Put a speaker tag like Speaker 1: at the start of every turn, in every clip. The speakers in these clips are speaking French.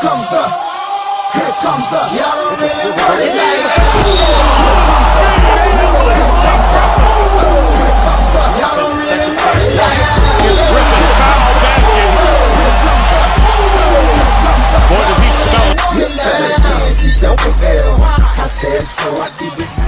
Speaker 1: comes the, here comes the, y'all don't really want it like that. Here comes the, here comes the, here comes the, y'all don't really want it like that. Here comes the, here comes the,
Speaker 2: Boy, does he smell it.
Speaker 1: you know, you don't feel. I said so, I keep it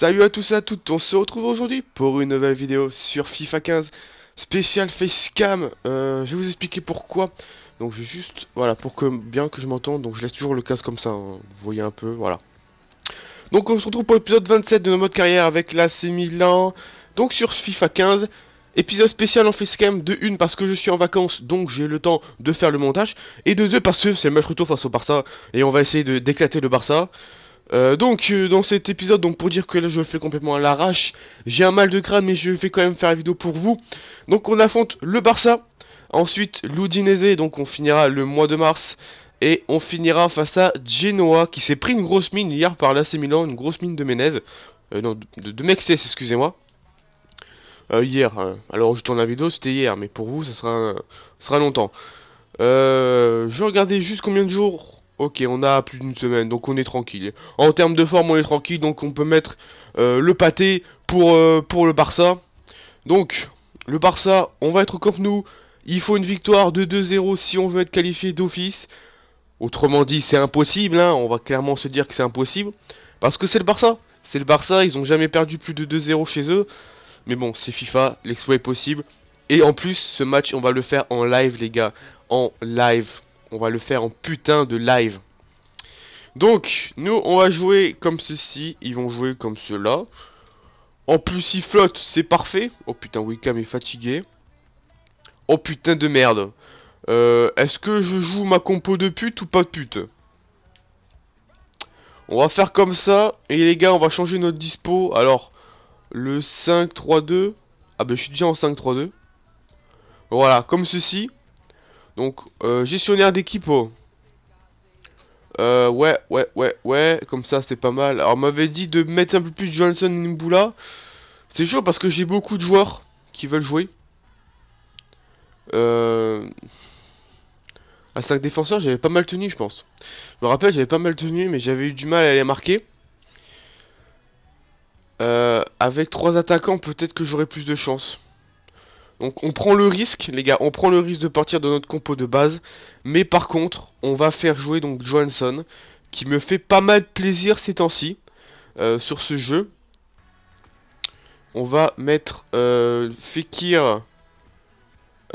Speaker 3: Salut à tous et à toutes, on se retrouve aujourd'hui pour une nouvelle vidéo sur FIFA 15 spécial facecam. Euh, je vais vous expliquer pourquoi. Donc je vais juste, voilà, pour que bien que je m'entende, donc je laisse toujours le casque comme ça, hein. vous voyez un peu, voilà. Donc on se retrouve pour l'épisode 27 de nos modes carrière avec la C Milan, donc sur FIFA 15. Épisode spécial en facecam de une parce que je suis en vacances, donc j'ai le temps de faire le montage, et de deux parce que c'est le match retour face au Barça, et on va essayer d'éclater le Barça. Euh, donc euh, dans cet épisode, donc pour dire que là je le fais complètement à l'arrache, j'ai un mal de crâne mais je vais quand même faire la vidéo pour vous. Donc on affronte le Barça, ensuite l'Udinese, donc on finira le mois de mars, et on finira face à Genoa qui s'est pris une grosse mine hier par l'AC Milan, une grosse mine de Menez, euh, non de, Mexès excusez-moi. Hier, hein. alors je tourne la vidéo c'était hier, mais pour vous ça sera, sera longtemps. Je vais regarder juste combien de jours Ok, on a plus d'une semaine, donc on est tranquille. En termes de forme, on est tranquille, donc on peut mettre euh, le pâté pour, euh, pour le Barça. Donc, le Barça, on va être comme nous. Il faut une victoire de 2-0 si on veut être qualifié d'office. Autrement dit, c'est impossible, hein. on va clairement se dire que c'est impossible. Parce que c'est le Barça. C'est le Barça, ils ont jamais perdu plus de 2-0 chez eux. Mais bon, c'est FIFA, l'exploit est possible. Et en plus, ce match, on va le faire en live, les gars. En live. On va le faire en putain de live. Donc, nous, on va jouer comme ceci. Ils vont jouer comme cela. En plus, il flotte, c'est parfait. Oh putain, Wickham est fatigué. Oh putain de merde. Euh, Est-ce que je joue ma compo de pute ou pas de pute? On va faire comme ça. Et les gars, on va changer notre dispo. Alors, le 5-3-2. Ah ben, je suis déjà en 5-3-2. Voilà, comme ceci. Donc, euh, gestionnaire d'équipe. oh. Euh, ouais, ouais, ouais, ouais. Comme ça, c'est pas mal. Alors, on m'avait dit de mettre un peu plus Johnson et Mboula. C'est chaud parce que j'ai beaucoup de joueurs qui veulent jouer. Euh... À 5 défenseurs, j'avais pas mal tenu, je pense. Je me rappelle, j'avais pas mal tenu, mais j'avais eu du mal à les marquer. Euh, avec 3 attaquants, peut-être que j'aurais plus de chance. Donc on prend le risque, les gars, on prend le risque de partir de notre compo de base. Mais par contre, on va faire jouer donc Johansson, qui me fait pas mal plaisir ces temps-ci euh, sur ce jeu. On va mettre euh, Fekir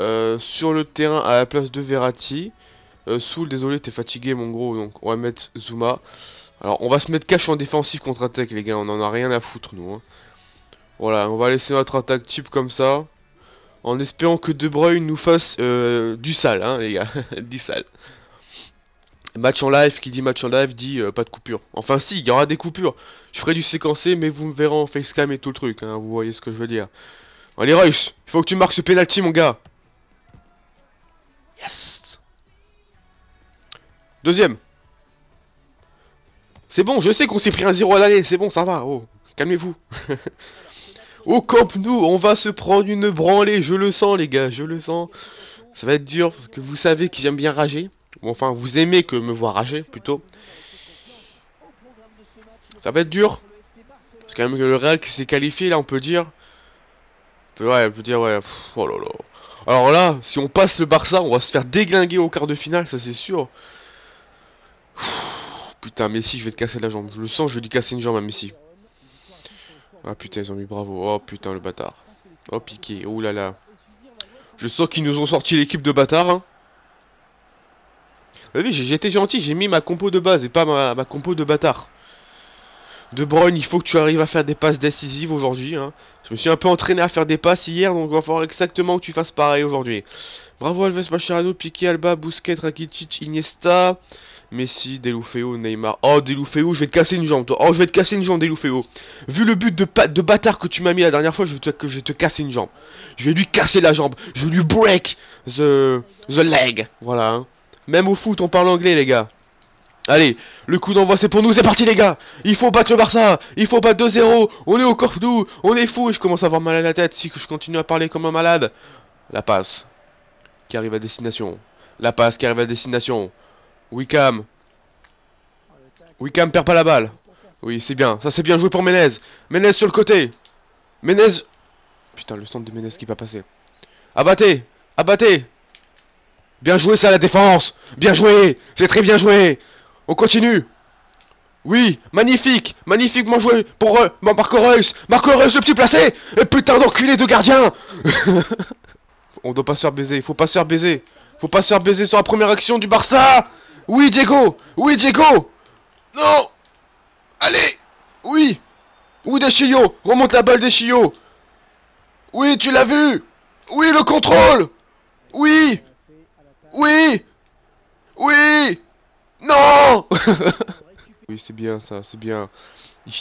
Speaker 3: euh, sur le terrain à la place de Verratti. Soul, désolé, t'es fatigué mon gros, donc on va mettre Zuma. Alors on va se mettre cash en défensif contre-attaque les gars, on en a rien à foutre nous. hein. Voilà, on va laisser notre attaque type comme ça. En espérant que De Bruyne nous fasse euh, du sale, hein, les gars. du sale. Match en live, qui dit match en live dit euh, pas de coupure. Enfin, si, il y aura des coupures. Je ferai du séquencé, mais vous me verrez en facecam et tout le truc. Hein, vous voyez ce que je veux dire. Allez, Royce, il faut que tu marques ce penalty, mon gars. Yes. Deuxième. C'est bon, je sais qu'on s'est pris un 0 à l'année. C'est bon, ça va. Oh, calmez-vous. Au Camp Nou, on va se prendre une branlée, je le sens les gars, je le sens. Ça va être dur parce que vous savez que j'aime bien rager. Bon, enfin, vous aimez que me voir rager plutôt. Ça va être dur. Parce que quand même que le Real qui s'est qualifié là, on peut dire. Ouais, on peut dire ouais. pff, oh là là. Alors là, si on passe le Barça, on va se faire déglinguer au quart de finale, ça c'est sûr. Putain, Messi, je vais te casser la jambe. Je le sens, je vais lui casser une jambe à Messi. Ah putain, ils ont mis bravo. Oh putain, le bâtard. Oh piqué. Oh là là. Je sens qu'ils nous ont sorti l'équipe de bâtards. Hein. Vous j'ai été gentil, j'ai mis ma compo de base et pas ma, compo de bâtard. De Bruyne, il faut que tu arrives à faire des passes décisives aujourd'hui. Hein. Je me suis un peu entraîné à faire des passes hier, donc il va falloir exactement que tu fasses pareil aujourd'hui. Bravo Alves, Mascherano, Piqué, Alba, Busquets, Rakitic, Iniesta, Messi, Delufeo, Neymar. Oh Delufeo, je vais te casser une jambe. toi. Oh, je vais te casser une jambe, Delufeo. Vu le but de, de bâtard que tu m'as mis la dernière fois, je vais, te, que je te casser une jambe. Je vais lui casser la jambe. Je vais lui break the, the leg. Voilà. hein. Même au foot, on parle anglais, les gars. Allez, le coup d'envoi c'est pour nous, c'est parti les gars Il faut battre le Barça Il faut battre 2-0 On est au Corp Nou On est fou Et je commence à avoir mal à la tête si je continue à parler comme un malade. La passe. Qui arrive à destination. La passe qui arrive à destination. Wickham. Wickham perd pas la balle. Oui, c'est bien. Ça c'est bien joué pour Menez. Menez sur le côté. Menez... Putain, le stand de Menez qui va passer. Abattez Abattez Bien joué ça la défense. Bien joué. C'est très bien joué. On continue. Oui Magnifique. Magnifiquement joué pour euh, Marco Reus. Marco Reus le petit placé. Et putain d'enculé de gardien. On doit pas se faire baiser, faut pas se faire baiser. Faut pas se faire baiser sur la première action du Barça Oui Diego. Oui Diego. Non. Allez. Oui. Oui Deschillo Remonte la balle Deschillo Oui tu l'as vu. Oui le contrôle. Oui. Oui. Oui. Non. Oui, c'est bien ça, c'est bien.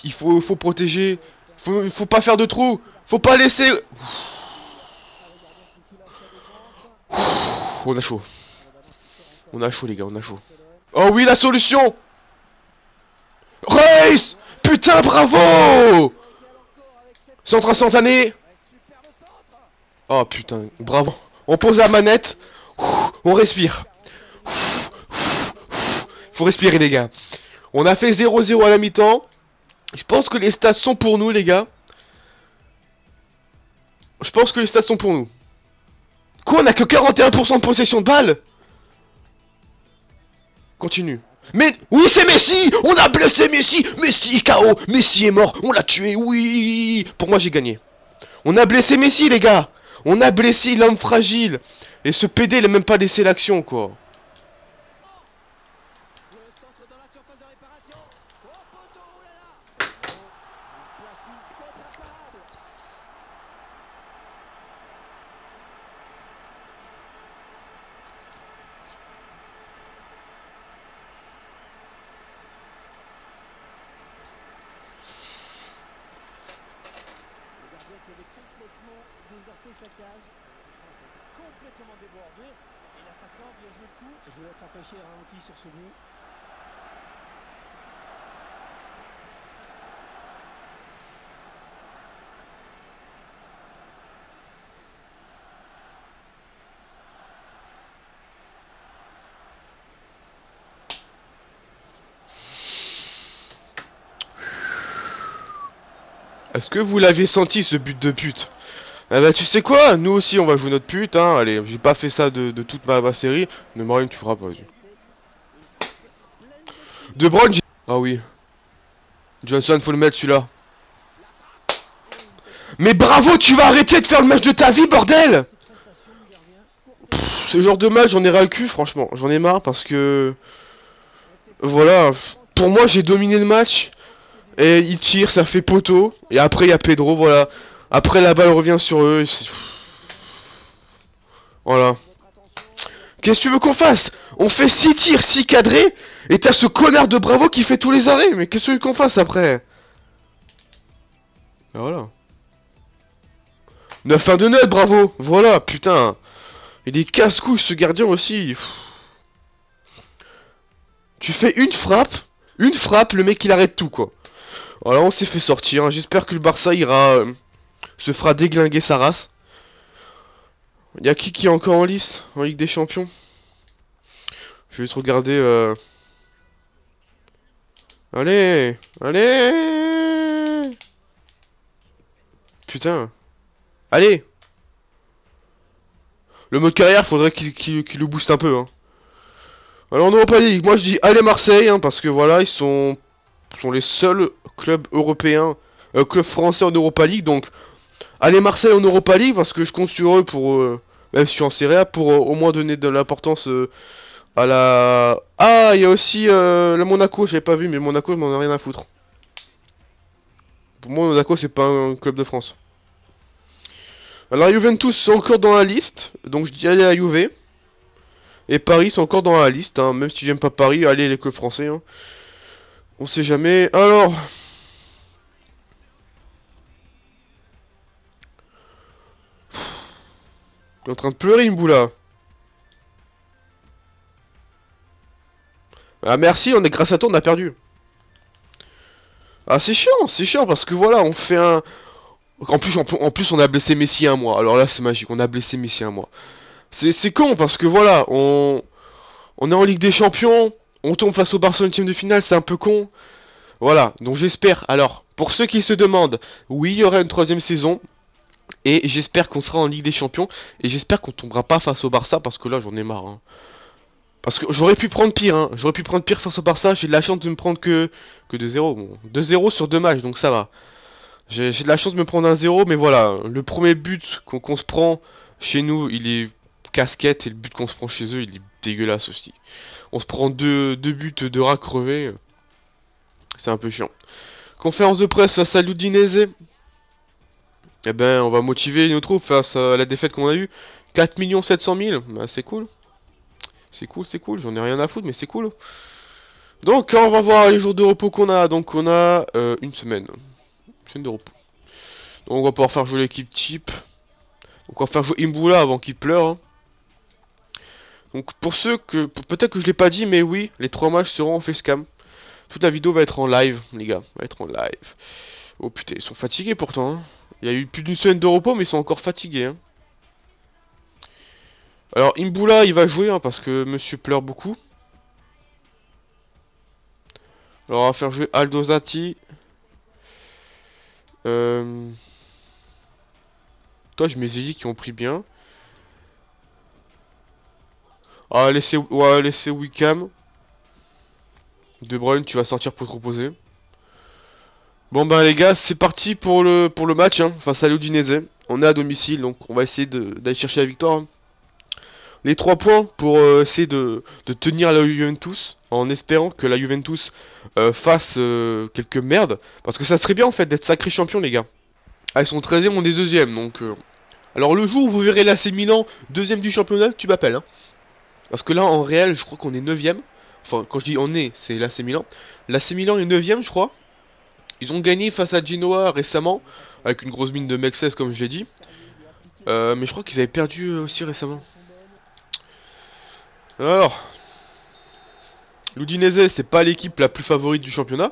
Speaker 3: Il faut, faut protéger. Faut, faut pas faire de trous. Faut pas laisser... On a chaud. On a chaud, les gars, on a chaud. Oh oui, la solution Race Putain, bravo Centre instantané Oh putain, bravo. On pose la manette. On respire. Faut respirer les gars. On a fait 0-0 à la mi-temps. Je pense que les stats sont pour nous les gars. Je pense que les stats sont pour nous. Quoi, on a que 41% de possession de balle Continue. Mais oui, c'est Messi. On a blessé Messi. Messi KO Messi est mort. On l'a tué, oui. Pour moi, j'ai gagné. On a blessé Messi, les gars. On a blessé l'homme fragile. Et ce PD, il a même pas laissé l'action, quoi.
Speaker 2: complètement débordé. Et l'attaquant vient jouer le coup. Je vous laisse apprécier ralenti
Speaker 3: Est-ce que vous l'avez senti ce but de pute? Eh bah tu sais quoi? Nous aussi on va jouer notre pute hein. Allez j'ai pas fait ça de, toute ma, série. Mais Marine tu feras pas De Bruyne Ah oui Johnson faut le mettre celui-là Mais bravo tu vas arrêter de faire le match de ta vie bordel Ce genre de match j'en ai ras le cul franchement J'en ai marre parce que Voilà Pour moi j'ai dominé le match Et il tire ça fait poteau Et après il y a Pedro voilà après la balle revient sur eux. Voilà. Qu'est-ce que tu veux qu'on fasse? On fait 6 tirs, 6 cadrés, et t'as ce connard de Bravo qui fait tous les arrêts. Mais qu'est-ce que tu veux qu'on fasse après? Voilà. 9-1 de net, bravo Voilà, putain Il est casse-couille ce gardien aussi. Tu fais une frappe, une frappe, le mec il arrête tout quoi. Voilà, on s'est fait sortir. Hein. J'espère que le Barça ira... Euh, se fera déglinguer sa race. Il y a qui qui est encore en lice en Ligue des Champions? Je vais juste regarder... Euh... Allez Allez Putain Allez Le mode carrière, faudrait qu'il le booste un peu. Hein. Alors en Europa League, moi je dis allez Marseille, hein, parce que voilà, ils sont, sont les seuls clubs européens, euh, clubs français en Europa League, donc Allez Marseille en Europa League parce que je compte sur eux pour, euh, même si je en Serie pour euh, au moins donner de l'importance euh, à la... Ah, il y a aussi le Monaco, j'avais pas vu, mais Monaco, je m'en ai rien à foutre. Pour moi, Monaco, c'est pas un club de France. Alors, Juventus sont encore dans la liste, donc je dis allez à Juve. Et Paris sont encore dans la liste, hein, même si j'aime pas Paris, allez les clubs français. Hein. On sait jamais. Alors... Il est en train de pleurer, Imboula. Ah merci, on est grâce à toi, on a perdu. Ah c'est chiant, c'est chiant parce que voilà, on fait un... En plus, on a blessé Messi un mois. Alors là c'est magique, on a blessé Messi un mois. C'est con parce que voilà, on... On est en Ligue des Champions, on tombe face au Barcelone team de finale, c'est un peu con. Voilà, donc j'espère. Alors, pour ceux qui se demandent, oui, il y aura une troisième saison. Et j'espère qu'on sera en Ligue des Champions. Et j'espère qu'on tombera pas face au Barça parce que là j'en ai marre. Hein. Parce que j'aurais pu prendre pire, hein. J'aurais pu prendre pire face au Barça. J'ai de la chance de me prendre que, que 2-0. Bon, 2-0 sur deux matchs, donc ça va. J'ai de la chance de me prendre un 0, mais voilà. Le premier but qu'on se prend chez nous, il est casquette. Et le but qu'on se prend chez eux, il est dégueulasse aussi. On se prend deux, deux buts de rat crevé. C'est un peu chiant. Conférence de presse face à l'Udinese. Eh ben, on va motiver nos troupes face à la défaite qu'on a eue. 4 700 000, bah, c'est cool. C'est cool, c'est cool, j'en ai rien à foutre, mais c'est cool. Donc, on va voir les jours de repos qu'on a. Donc, on a euh, une semaine. Une semaine de repos. Donc, on va pouvoir faire jouer l'équipe type. Donc, on va faire jouer Imbula avant qu'il pleure. Hein. Donc, pour ceux que... Peut-être que je l'ai pas dit, mais oui, les trois matchs seront en facecam. Toute la vidéo va être en live, les gars. Va être en live. Oh putain, ils sont fatigués pourtant. Hein. Il y a eu plus d'une semaine de repos, mais ils sont encore fatigués. Hein. Alors, Imbula, il va jouer, hein, parce que monsieur pleure beaucoup. Alors, on va faire jouer Aldo Zati. Euh... Toi, je mes élites qui ont pris bien. Ah, laissez, ouais, laissez Wickham. De Bruyne, tu vas sortir pour te reposer. Bon ben les gars, c'est parti pour le, pour le match hein, face à l'Udinese. On est à domicile, donc on va essayer d'aller chercher la victoire. Hein les 3 points pour euh, essayer de, tenir la Juventus en espérant que la Juventus euh, fasse euh, quelques merdes. Parce que ça serait bien en fait d'être sacré champion les gars. Ah ils sont 13ème, on est 2ème donc... Alors le jour où vous verrez l'AC Milan, deuxième du championnat, tu m'appelles. Hein. Parce que là en réel je crois qu'on est 9ème. Enfin quand je dis on est, c'est l'AC Milan. L'AC Milan est 9ème je crois. Ils ont gagné face à Genoa récemment, avec une grosse mine de Mexes comme je l'ai dit. mais je crois qu'ils avaient perdu aussi récemment. Alors, l'Udinese, c'est pas l'équipe la plus favorite du championnat.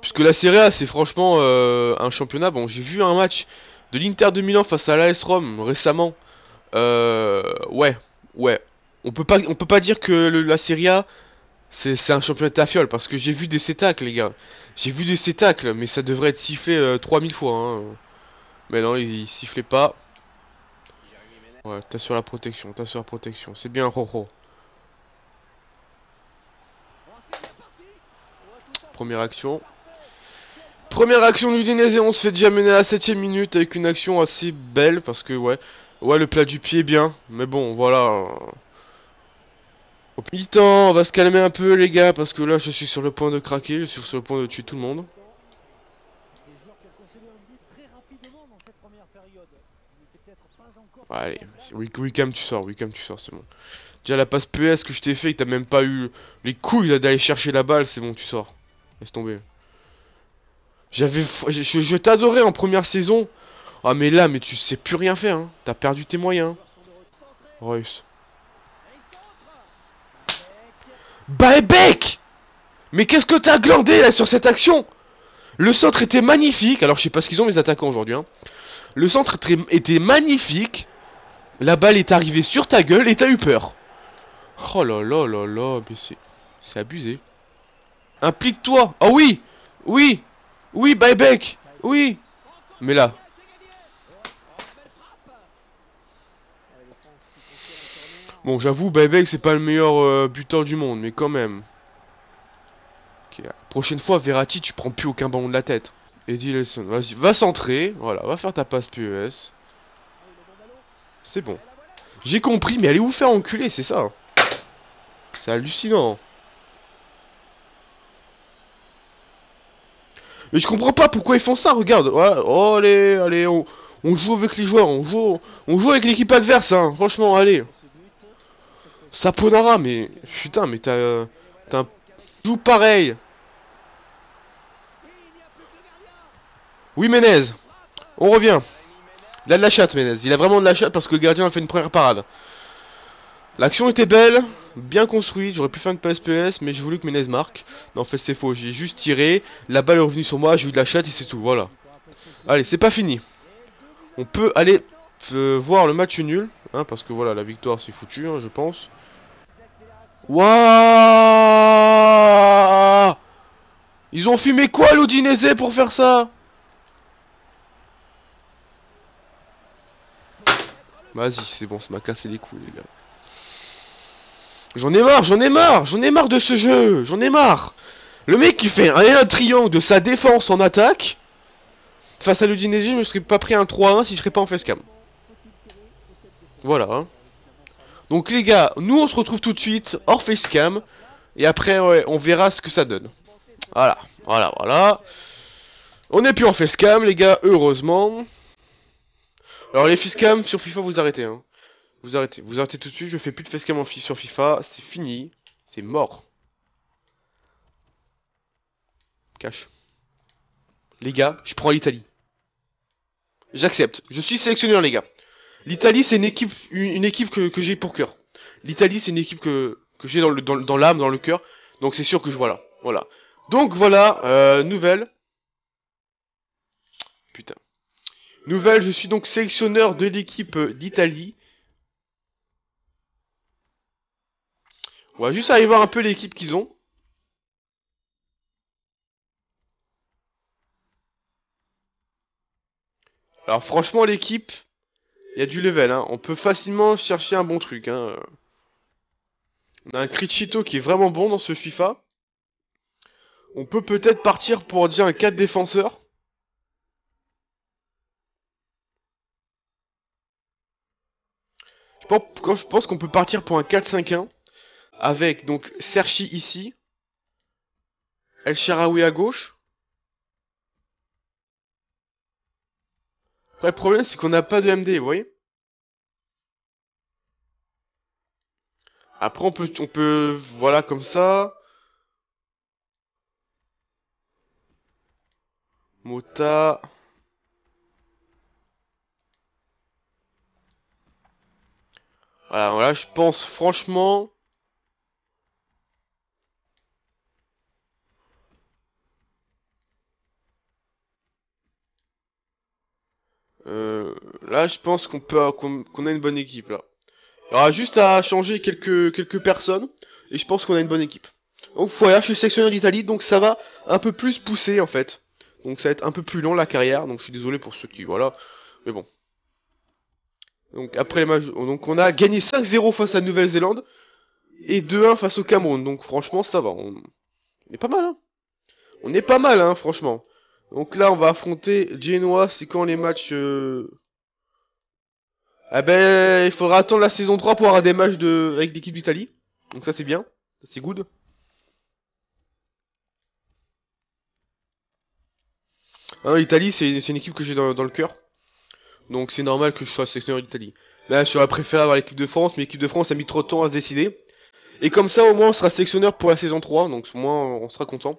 Speaker 3: Puisque la Serie A, c'est franchement euh, un championnat. Bon, j'ai vu un match de l'Inter de Milan face à l'AS Rome récemment. Euh, ouais, ouais. On peut pas, on peut pas dire que la Serie A, c'est un championnat à fiole. Parce que j'ai vu des cétacles, les gars. J'ai vu des cétacles, mais ça devrait être sifflé 3000 euh, fois. Hein. Mais non, il, sifflait pas. Ouais, t'as sur la protection, t'as sur la protection. C'est bien, Roro. Première action. Première action du Dinese on se fait déjà mener à la 7ème minute avec une action assez belle parce que ouais, ouais le plat du pied est bien, mais bon voilà. Au mi-temps, on va se calmer un peu les gars parce que là je suis sur le point de craquer, je suis sur le point de tuer tout le monde. Allez, Wickham tu sors, Wickham tu sors, c'est bon. Déjà la passe PS que je t'ai fait, t'as même pas eu les couilles d'aller chercher la balle, c'est bon, tu sors. Laisse tomber. J'avais, je, t'adorais en première saison. Ah mais là, mais tu sais plus rien faire, hein. T'as perdu tes moyens. Royce. Baebeck Mais qu'est-ce que t'as glandé là sur cette action? Le centre était magnifique. Alors je sais pas ce qu'ils ont mes attaquants aujourd'hui. Hein. Le centre était magnifique. La balle est arrivée sur ta gueule et t'as eu peur. Oh là là là là, mais c'est... C'est abusé. Implique-toi Oh oui Oui Oui, buyback Oui Mais là... Bon, j'avoue, buyback, c'est pas le meilleur euh, buteur du monde, mais quand même. prochaine fois, Verratti, tu prends plus aucun ballon de la tête. Eddie Lesson, vas-y, va centrer. Voilà, va faire ta passe PES. C'est bon. J'ai compris, mais allez vous faire enculer, c'est ça. C'est hallucinant. Mais je comprends pas pourquoi ils font ça, regarde. Oh, allez, allez, on, joue avec les joueurs, on joue, on joue avec l'équipe adverse, hein. Franchement, allez. Saponara, mais... Putain, mais t'as... T'as un... Joue pareil. Oui, Menez. On revient. Il a de la chatte, Menez. Il a vraiment de la chatte parce que le gardien a fait une première parade. L'action était belle. bien construite. J'aurais pu faire une PSPS, mais j'ai voulu que Menez marque. Non, en fait, c'est faux. J'ai juste tiré. La balle est revenue sur moi. J'ai eu de la chatte et c'est tout. Voilà. Allez, c'est pas fini. On peut aller euh, voir le match nul. Hein, parce que voilà, la victoire, c'est foutu, hein, je pense. Waouh Ils ont fumé quoi, l'Udinese, pour faire ça Vas-y, c'est bon, ça m'a cassé les couilles, les gars. J'en ai marre, j'en ai marre, j'en ai marre de ce jeu, j'en ai marre. Le mec qui fait un triangle de sa défense en attaque. Face à l'Udinese, je me serais pas pris un 3-1 si je serais pas en facecam. Voilà. Hein. Donc les gars, nous on se retrouve tout de suite hors facecam. Et après, on verra ce que ça donne. Voilà, voilà, voilà. On n'est plus en facecam, les gars, heureusement. Alors les facecam sur FIFA, vous arrêtez. Hein. Vous arrêtez, vous arrêtez tout de suite. Je fais plus de facecam en sur FIFA. C'est fini. C'est mort. Cache. Les gars, je prends l'Italie. J'accepte. Je suis sélectionneur, les gars. L'Italie, c'est une équipe, une, équipe que, j'ai pour cœur. L'Italie, c'est une équipe que, que j'ai dans le dans, l'âme, dans le cœur. Donc c'est sûr que je voilà, voilà. Donc voilà, euh, nouvelle. Putain. Nouvelle, je suis donc sélectionneur de l'équipe d'Italie. On va juste aller voir un peu l'équipe qu'ils ont. Alors franchement l'équipe, il y a du level, hein. On peut facilement chercher un bon truc, hein. On a un Crichito qui est vraiment bon dans ce FIFA. On peut peut-être partir pour dire un 4 défenseurs. Je pense, qu'on peut partir pour un 4-5-1. Avec donc Serchi ici. El Sharawi à gauche. Le problème, c'est qu'on n'a pas de MD, vous voyez? Après, on peut, on peut, voilà, comme ça. Mota. Voilà, voilà, je pense franchement... Euh, là, je pense qu'on peut qu'on a une bonne équipe là. Il y aura juste à changer quelques personnes et je pense qu'on a une bonne équipe. Donc voilà, je suis sélectionneur d'Italie, donc ça va un peu plus pousser en fait. Donc ça va être un peu plus long la carrière, donc je suis désolé pour ceux qui voilà, mais bon. Donc après les matchs, donc on a gagné 5-0 face à Nouvelle-Zélande et 2-1 face au Cameroun. Donc franchement ça va, on, est pas mal hein. On est pas mal hein, franchement. Donc là, on va affronter Genoa. C'est quand les matchs... Ah ben, il faudra attendre la saison 3 pour avoir des matchs avec l'équipe d'Italie. Donc ça, c'est bien. C'est good. Ah, L'Italie, c'est une équipe que j'ai dans, le cœur. Donc c'est normal que je sois sélectionneur d'Italie. Là, j'aurais préféré avoir l'équipe de France, mais l'équipe de France a mis trop de temps à se décider. Et comme ça, au moins, on sera sélectionneur pour la saison 3, donc au moins, on sera content.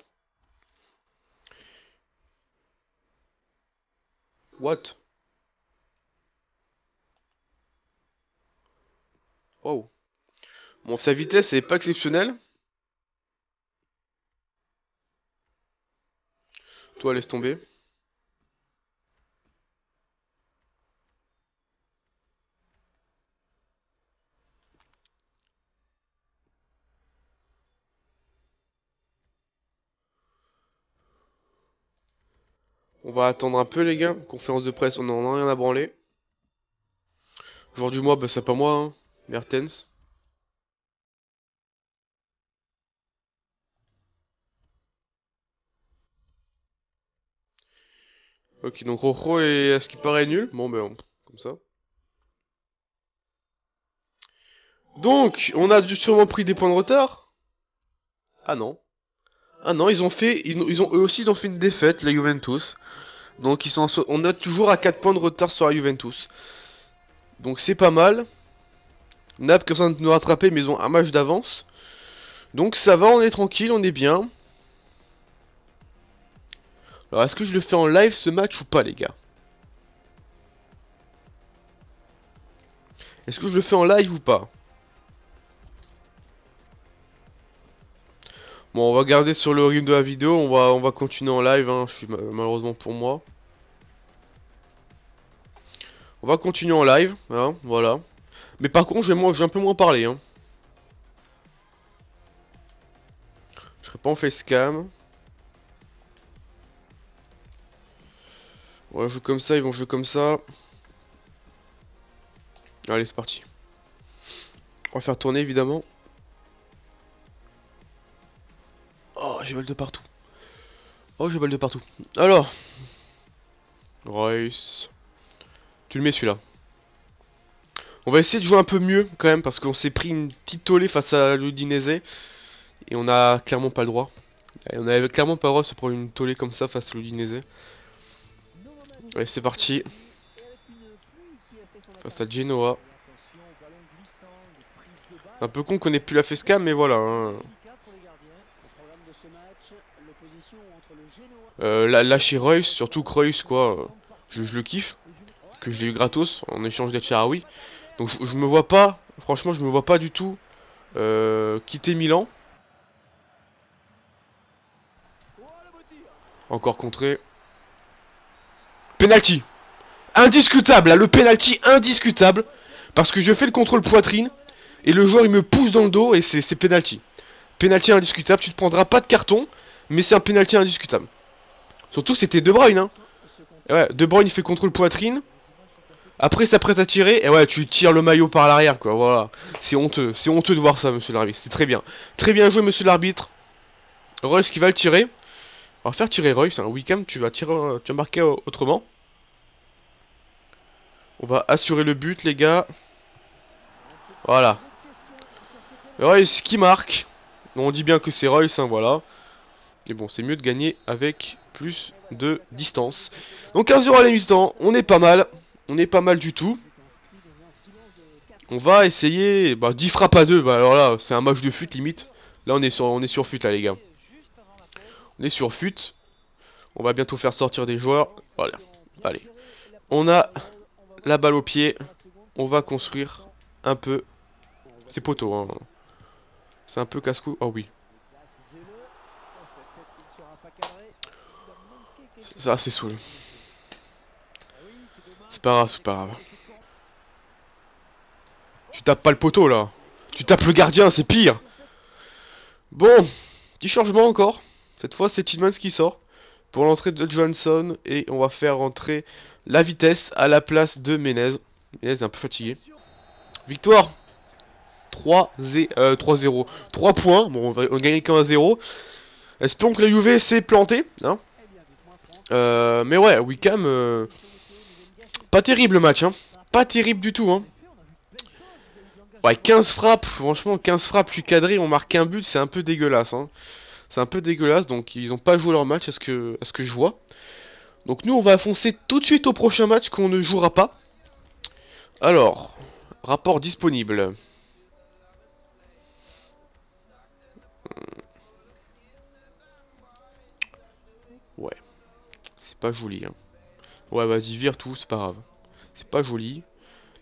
Speaker 3: What? Wow. Bon, sa vitesse est pas exceptionnelle. Toi, laisse tomber. On va attendre un peu les gars. Conférence de presse, on en a rien à branler. Aujourd'hui moi, bah c'est pas moi, hein. Mertens. Ok, donc Rojo est à ce qui paraît nul. Bon, ben, comme ça. Donc, on a sûrement pris des points de retard. Ah non. Ah non, ils ont fait, ils, ont eux aussi ils ont fait une défaite, la Juventus. Donc ils sont, on a toujours à 4 points de retard sur la Juventus. Donc c'est pas mal. Nap qui de nous rattraper, mais ils ont un match d'avance. Donc ça va, on est tranquille, on est bien. Alors est-ce que je le fais en live ce match ou pas les gars? Est-ce que je le fais en live ou pas? Bon, on va garder sur le rythme de la vidéo, on va, on va continuer en live, hein, je suis ma- malheureusement pour moi. On va continuer en live, hein, voilà. Mais par contre, je vais, je vais un peu moins parler, hein. Je serai pas en facecam. On va jouer comme ça, ils vont jouer comme ça. Allez, c'est parti. On va faire tourner, évidemment. Oh, j'ai mal de partout. Oh, j'ai mal de partout. Alors. Royce. Tu le mets celui-là. On va essayer de jouer un peu mieux quand même parce qu'on s'est pris une petite tollée face à l'Udinese. Et on a clairement pas le droit. Et on avait clairement pas le droit de se prendre une tollée comme ça face à l'Udinese. Allez, c'est parti. Face à Genoa. Un peu con qu'on ait plus la facecam, mais voilà. hein. Euh, là, lâcher Royce, surtout Royce, quoi. Je, le kiffe. Que je l'ai eu gratos en échange d'être. Donc je, me vois pas, franchement, je me vois pas du tout euh, quitter Milan. Encore contré. Penalty. Indiscutable, là, le penalty indiscutable. Parce que je fais le contrôle poitrine. Et le joueur il me pousse dans le dos et c'est penalty. Penalty indiscutable, tu te prendras pas de carton. Mais c'est un penalty indiscutable. Surtout que c'était De Bruyne, hein. Ouais, De Bruyne fait contrôle poitrine. Après, s'apprête à tirer. Et ouais, tu tires le maillot par l'arrière, quoi. Voilà. C'est honteux. C'est honteux de voir ça, monsieur l'arbitre. C'est très bien. Très bien joué, monsieur l'arbitre. Royce qui va le tirer. On va faire tirer Royce. Hein. Wickham, tu vas tirer, euh, tu vas marquer euh, autrement. On va assurer le but, les gars. Voilà. Royce qui marque. On dit bien que c'est Royce, hein, voilà. Mais bon, c'est mieux de gagner avec plus de distance. Donc 1-0 à la on est pas mal. On est pas mal du tout. On va essayer, bah 10 frappes à 2, bah alors là, c'est un match de fut limite. Là, on est sur, on est sur fut là, les gars. On est sur fut. On va bientôt faire sortir des joueurs. Voilà. Allez. On a la balle au pied. On va construire un peu. C'est poteau, hein. C'est un peu casse-cou. Oh oui. Ça, c'est saoul. C'est pas grave, c'est pas grave. Tu tapes pas le poteau là. Tu tapes le gardien, c'est pire. Bon, petit changement encore. Cette fois, c'est Tillmans qui sort pour l'entrée de Johansson et on va faire rentrer la vitesse à la place de Menez. Menez est un peu fatigué. Victoire 3-0. Euh, 3-0. 3 points. Bon, on gagne qu'un 0. Espérons que la Juve s'est plantée. Hein euh, mais ouais, Wickham. euh, pas terrible le match. Hein. Pas terrible du tout. Hein. Ouais, 15 frappes. Franchement, 15 frappes, puis cadré. On marque un but. C'est un peu dégueulasse. Hein. C'est un peu dégueulasse. Donc, ils ont pas joué leur match à ce que, à ce que je vois. Donc, nous, on va foncer tout de suite au prochain match qu'on ne jouera pas. Alors, rapport disponible. Ouais. C'est pas joli, hein. Ouais, vas-y, vire tout, c'est pas grave. C'est pas joli.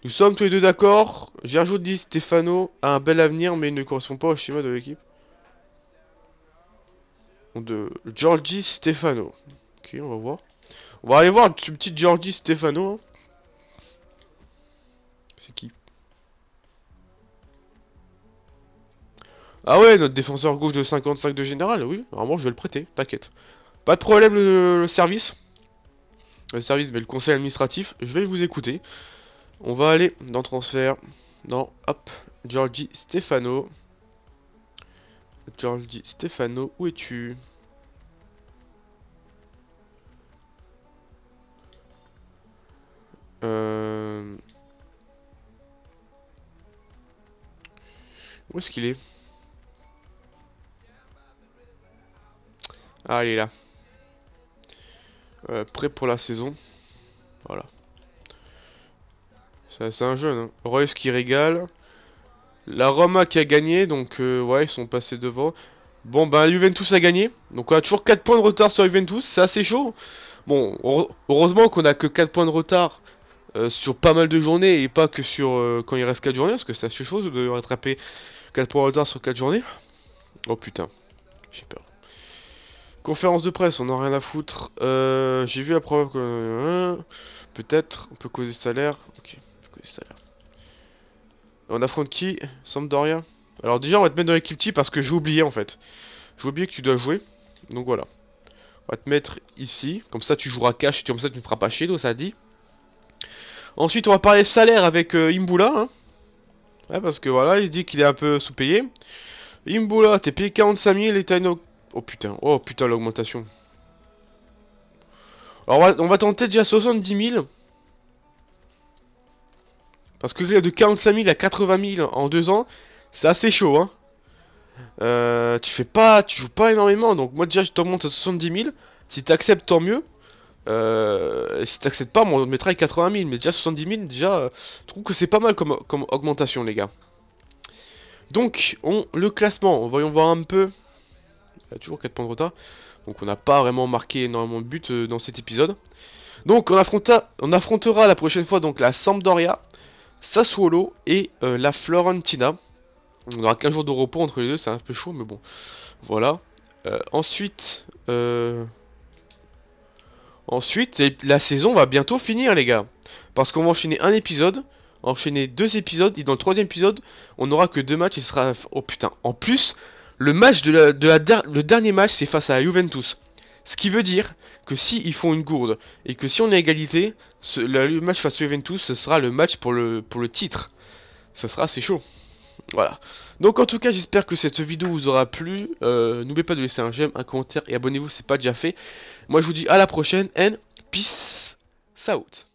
Speaker 3: Nous sommes tous les deux d'accord. Gerjo Di Stefano a un bel avenir, mais il ne correspond pas au schéma de l'équipe. De Giorgi Stefano. Ok, on va voir. On va aller voir ce petit Giorgi Stefano. hein. C'est qui? Ah ouais, notre défenseur gauche de 55 de général, oui. Normalement, je vais le prêter, t'inquiète. Pas de problème, le, service. Le service, mais le conseil administratif, je vais vous écouter. On va aller dans transfert, dans, hop, Giorgi Stefano. Giorgi Stefano, où es-tu? Euh... Où est-ce qu'il est? Ah, il est là. Euh, prêt pour la saison. Voilà. C'est un jeune. Hein. Royce qui régale. La Roma qui a gagné. Donc, euh, ouais, ils sont passés devant. Bon, ben, Juventus a gagné. Donc, on a toujours 4 points de retard sur Juventus. C'est assez chaud. Bon, heure- heureusement qu'on a que 4 points de retard euh, sur pas mal de journées et pas que sur quand il reste 4 journées. Parce que c'est assez chaud de rattraper 4 points de retard sur 4 journées. Oh putain. J'ai peur. Conférence de presse, on n'a rien à foutre. Euh, J'ai vu à preuve que... Peut-être, on peut causer salaire. Ok, on peut causer salaire. On affronte qui Sampdoria Alors déjà, on va te mettre dans l'équipe type parce que j'ai oublié en fait. J'ai oublié que tu dois jouer. Donc voilà. On va te mettre ici. Comme ça, tu joueras cash. Comme ça, tu ne feras pas chier, donc ça dit. Ensuite, on va parler salaire avec euh, Imbula. Hein. Ouais, parce que voilà, il dit qu'il est un peu sous-payé. Imbula, t'es payé 45 000 et t'as une... Oh putain, oh putain, l'augmentation. Alors, on va, on va tenter déjà 70 000. Parce que de 45 000 à 80 000 en deux ans, c'est assez chaud, hein. Euh, tu fais pas, tu joues pas énormément, donc moi déjà je t'augmente à 70 000. Si t'acceptes, tant mieux. Euh, si t'acceptes pas, moi, on te mettra à 80 000. Mais déjà 70 000, déjà, euh, je trouve que c'est pas mal comme, comme augmentation, les gars. Donc, on, le classement, voyons voir un peu. Toujours 4 points de retard. Donc on n'a pas vraiment marqué énormément de buts euh, dans cet épisode. Donc on, affrontera la prochaine fois donc la Sampdoria, Sassuolo et euh, la Florentina. On aura 15 jours de repos entre les deux, c'est un peu chaud, mais bon. Voilà. Euh, ensuite, ensuite, la saison va bientôt finir, les gars. Parce qu'on va enchaîner un épisode, enchaîner deux épisodes, et dans le troisième épisode, on n'aura que deux matchs, il sera... Oh putain, en plus, le match dernier match, c'est face à Juventus. Ce qui veut dire que si ils font une gourde, et que si on est égalité, ce, le match face à Juventus, ce sera le match pour le, titre. Ça sera assez chaud. Voilà. Donc en tout cas, j'espère que cette vidéo vous aura plu. Euh, N'oubliez pas de laisser un j'aime, un commentaire et abonnez-vous si ce pas déjà fait. Moi, je vous dis à la prochaine and peace out.